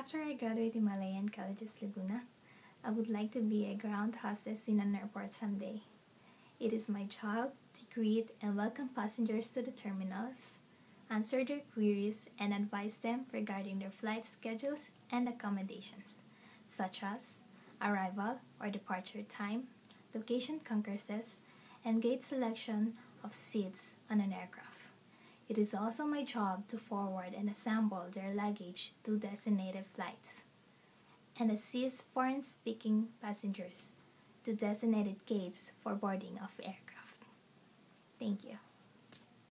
After I graduate Himalayan Colleges Laguna, I would like to be a ground hostess in an airport someday. It is my job to greet and welcome passengers to the terminals, answer their queries, and advise them regarding their flight schedules and accommodations, such as arrival or departure time, location concourses, and gate selection of seats on an aircraft. It is also my job to forward and assemble their luggage to designated flights and assist foreign speaking passengers to designated gates for boarding of aircraft. Thank you.